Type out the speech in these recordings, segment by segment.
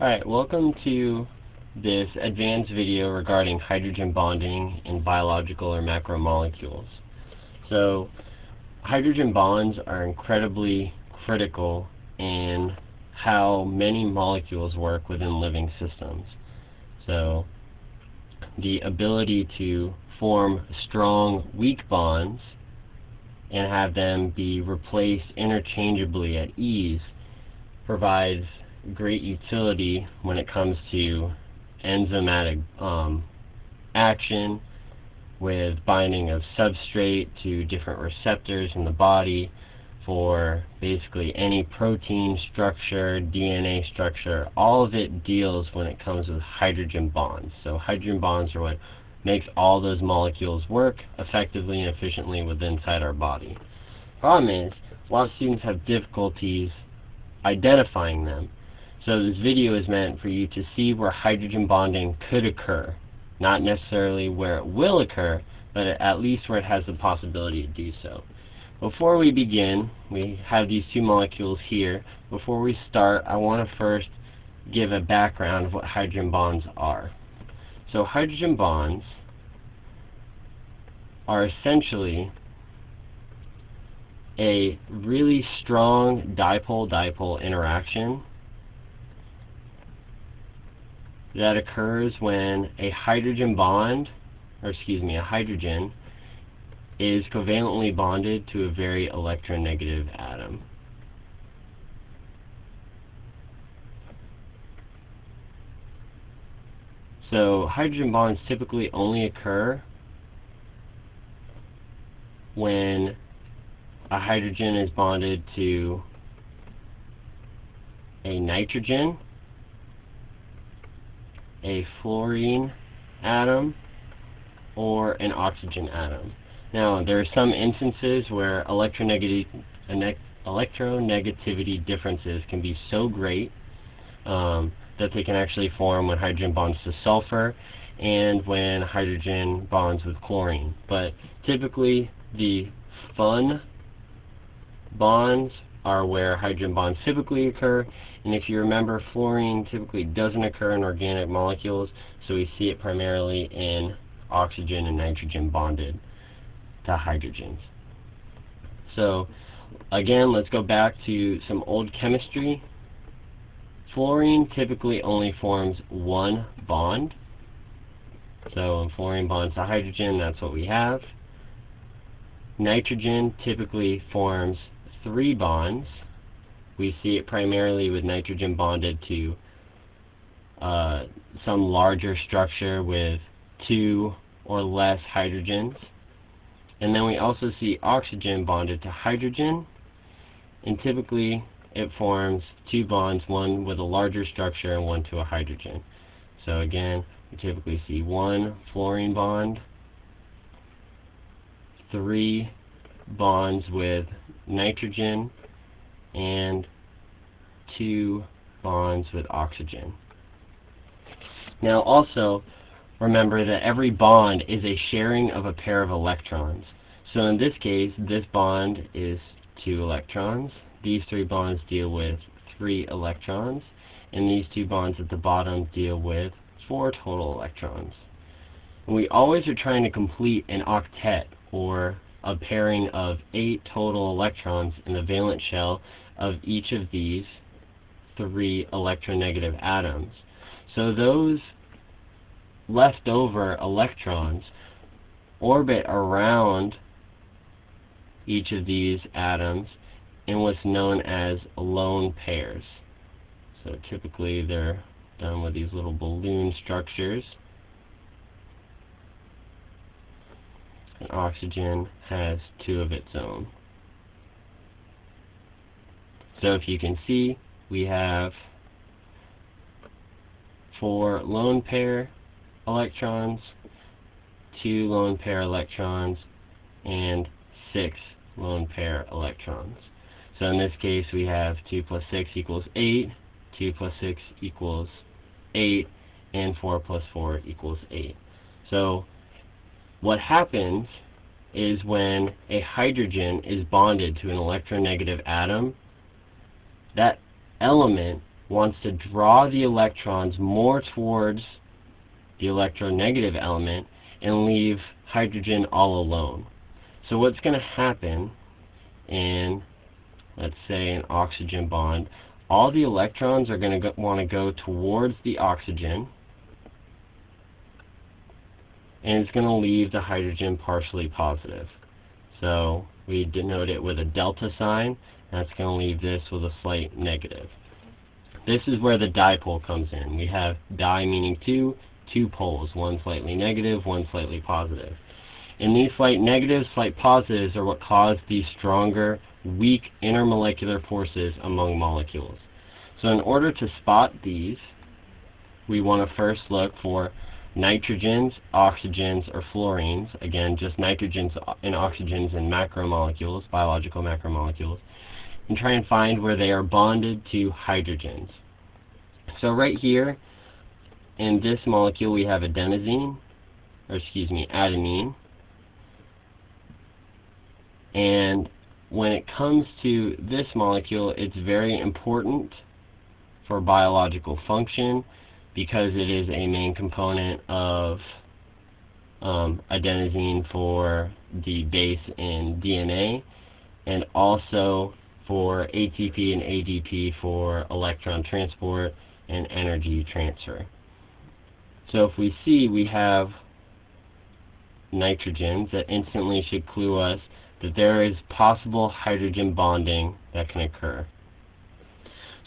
Alright, welcome to this advanced video regarding hydrogen bonding in biological or macromolecules. So, hydrogen bonds are incredibly critical in how many molecules work within living systems. So, the ability to form strong weak bonds and have them be replaced interchangeably at ease provides great utility when it comes to enzymatic um, action with binding of substrate to different receptors in the body for basically any protein structure, DNA structure, all of it deals when it comes with hydrogen bonds. So hydrogen bonds are what makes all those molecules work effectively and efficiently within inside our body. Problem is, a lot of students have difficulties identifying them. So this video is meant for you to see where hydrogen bonding could occur. Not necessarily where it will occur, but at least where it has the possibility to do so. Before we begin, we have these two molecules here. Before we start, I want to first give a background of what hydrogen bonds are. So hydrogen bonds are essentially a really strong dipole-dipole interaction that occurs when a hydrogen bond, or excuse me, a hydrogen, is covalently bonded to a very electronegative atom. So hydrogen bonds typically only occur when a hydrogen is bonded to a nitrogen a fluorine atom or an oxygen atom. Now, there are some instances where electronegativity, differences can be so great um, that they can actually form when hydrogen bonds to sulfur and when hydrogen bonds with chlorine. But typically, the fun bonds are where hydrogen bonds typically occur. And if you remember, fluorine typically doesn't occur in organic molecules, so we see it primarily in oxygen and nitrogen bonded to hydrogens. So, again, let's go back to some old chemistry. Fluorine typically only forms one bond. So when fluorine bonds to hydrogen, that's what we have. Nitrogen typically forms three bonds. We see it primarily with nitrogen bonded to uh, some larger structure with two or less hydrogens. And then we also see oxygen bonded to hydrogen. And typically it forms two bonds, one with a larger structure and one to a hydrogen. So again, we typically see one fluorine bond, three bonds with nitrogen and two bonds with oxygen. Now also, remember that every bond is a sharing of a pair of electrons. So in this case, this bond is two electrons. These three bonds deal with three electrons. And these two bonds at the bottom deal with four total electrons. And we always are trying to complete an octet, or a pairing of eight total electrons in the valence shell of each of these three electronegative atoms. So those leftover electrons orbit around each of these atoms in what's known as lone pairs. So typically they're done with these little balloon structures. And oxygen has two of its own. So if you can see, we have four lone pair electrons, two lone pair electrons, and six lone pair electrons. So in this case, we have 2 plus 6 equals 8, 2 plus 6 equals 8, and 4 plus 4 equals 8. So what happens is when a hydrogen is bonded to an electronegative atom, that element wants to draw the electrons more towards the electronegative element and leave hydrogen all alone. So what's going to happen in, let's say, an oxygen bond, all the electrons are going to want to go towards the oxygen, and it's going to leave the hydrogen partially positive. So we denote it with a delta sign, that's going to leave this with a slight negative. This is where the dipole comes in. We have di meaning two, two poles, one slightly negative, one slightly positive. And these slight negatives, slight positives are what cause these stronger, weak intermolecular forces among molecules. So in order to spot these, we want to first look for nitrogens, oxygens, or fluorines, again just nitrogens and oxygens and macromolecules, biological macromolecules, and try and find where they are bonded to hydrogens. So right here in this molecule we have adenosine, or excuse me, adenine, and when it comes to this molecule it's very important for biological function because it is a main component of um, adenosine for the base in DNA and also for ATP and ADP for electron transport and energy transfer. So if we see we have nitrogens that instantly should clue us that there is possible hydrogen bonding that can occur.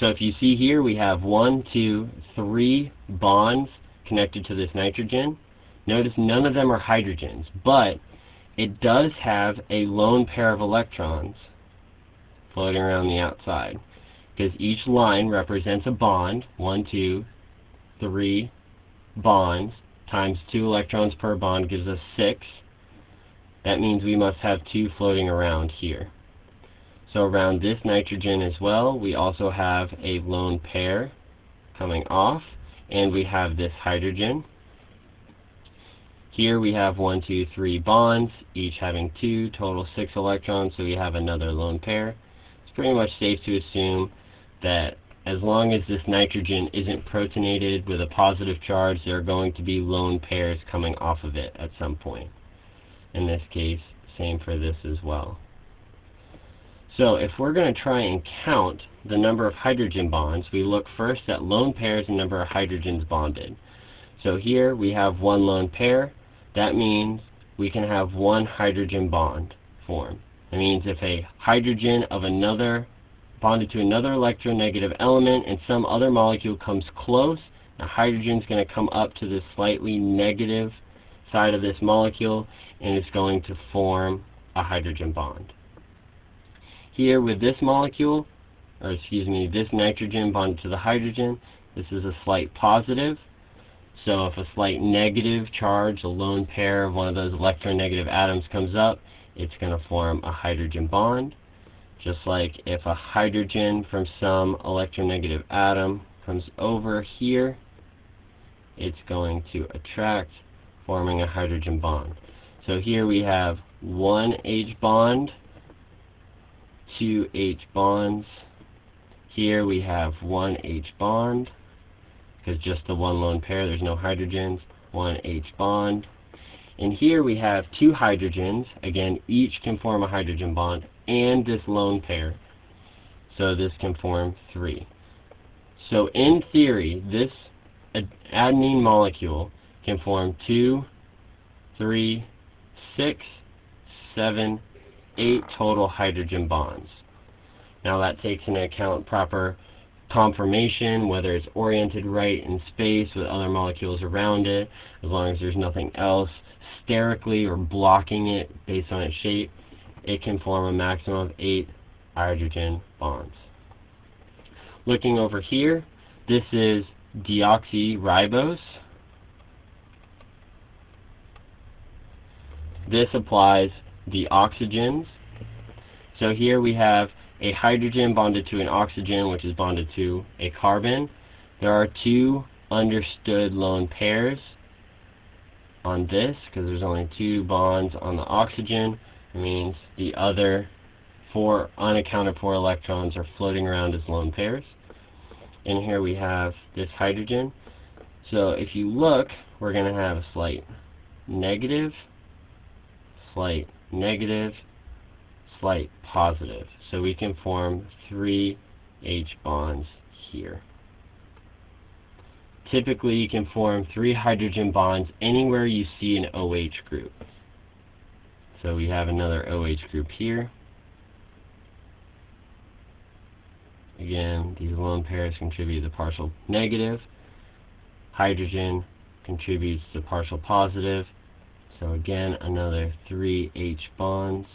So if you see here, we have one, two, three bonds connected to this nitrogen. Notice none of them are hydrogens, but it does have a lone pair of electrons floating around the outside because each line represents a bond, one, two, three bonds, times two electrons per bond gives us six. That means we must have two floating around here. So around this nitrogen as well, we also have a lone pair coming off, and we have this hydrogen. Here we have one, two, three bonds, each having two, total six electrons, so we have another lone pair. It's pretty much safe to assume that as long as this nitrogen isn't protonated with a positive charge, there are going to be lone pairs coming off of it at some point. In this case, same for this as well. So if we're going to try and count the number of hydrogen bonds, we look first at lone pairs and number of hydrogens bonded. So here we have one lone pair. That means we can have one hydrogen bond form. That means if a hydrogen of another bonded to another electronegative element and some other molecule comes close, the hydrogen is going to come up to the slightly negative side of this molecule and it's going to form a hydrogen bond. Here with this molecule, or excuse me, this nitrogen bonded to the hydrogen, this is a slight positive. So if a slight negative charge, a lone pair of one of those electronegative atoms comes up, it's going to form a hydrogen bond. Just like if a hydrogen from some electronegative atom comes over here, it's going to attract, forming a hydrogen bond. So here we have one H bond two H bonds. Here we have one H bond, because just the one lone pair, there's no hydrogens, one H bond. And here we have two hydrogens, again, each can form a hydrogen bond, and this lone pair. So this can form three. So in theory, this adenine molecule can form two, three, six, seven, eight total hydrogen bonds. Now that takes into account proper conformation, whether it's oriented right in space with other molecules around it, as long as there's nothing else sterically or blocking it based on its shape, it can form a maximum of eight hydrogen bonds. Looking over here, this is deoxyribose. This applies the oxygens. So here we have a hydrogen bonded to an oxygen, which is bonded to a carbon. There are two understood lone pairs on this, because there's only two bonds on the oxygen. It means the other four unaccounted for electrons are floating around as lone pairs. and here we have this hydrogen. So if you look, we're going to have a slight negative, slight negative, slight positive. So we can form three H bonds here. Typically, you can form three hydrogen bonds anywhere you see an OH group. So we have another OH group here. Again, these lone pairs contribute to partial negative. Hydrogen contributes to partial positive. So again, another three H bonds.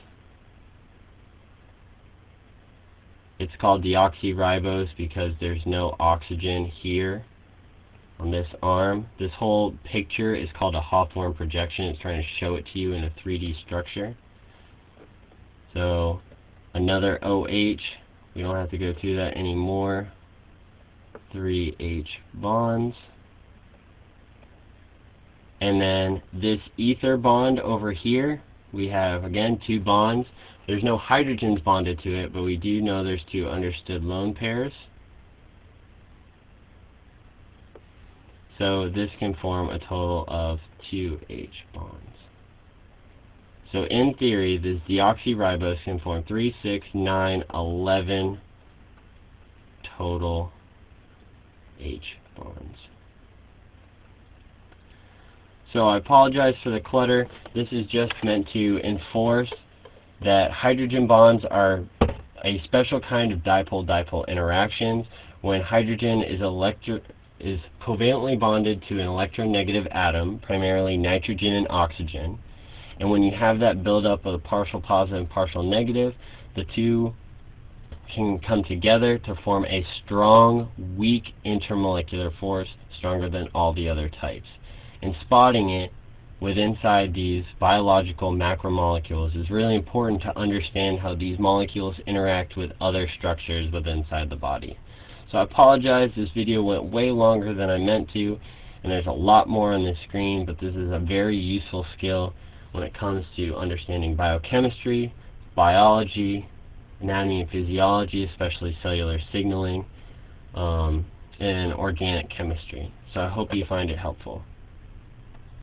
It's called deoxyribose because there's no oxygen here on this arm. This whole picture is called a Haworth projection. It's trying to show it to you in a 3D structure. So another OH. We don't have to go through that anymore. 3H bonds. And then this ether bond over here, we have, again, two bonds. There's no hydrogens bonded to it, but we do know there's two understood lone pairs. So this can form a total of two H bonds. So in theory, this deoxyribose can form 3, 6, 9, 11 total H bonds. So I apologize for the clutter. This is just meant to enforce that hydrogen bonds are a special kind of dipole-dipole interactions when hydrogen is electro is covalently bonded to an electronegative atom, primarily nitrogen and oxygen. And when you have that buildup of partial positive and partial negative, the two can come together to form a strong, weak intermolecular force, stronger than all the other types and spotting it with inside these biological macromolecules is really important to understand how these molecules interact with other structures within inside the body. So I apologize, this video went way longer than I meant to, and there's a lot more on the screen, but this is a very useful skill when it comes to understanding biochemistry, biology, anatomy and physiology, especially cellular signaling, um, and organic chemistry. So I hope you find it helpful.